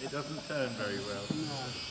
it doesn't turn very well. No.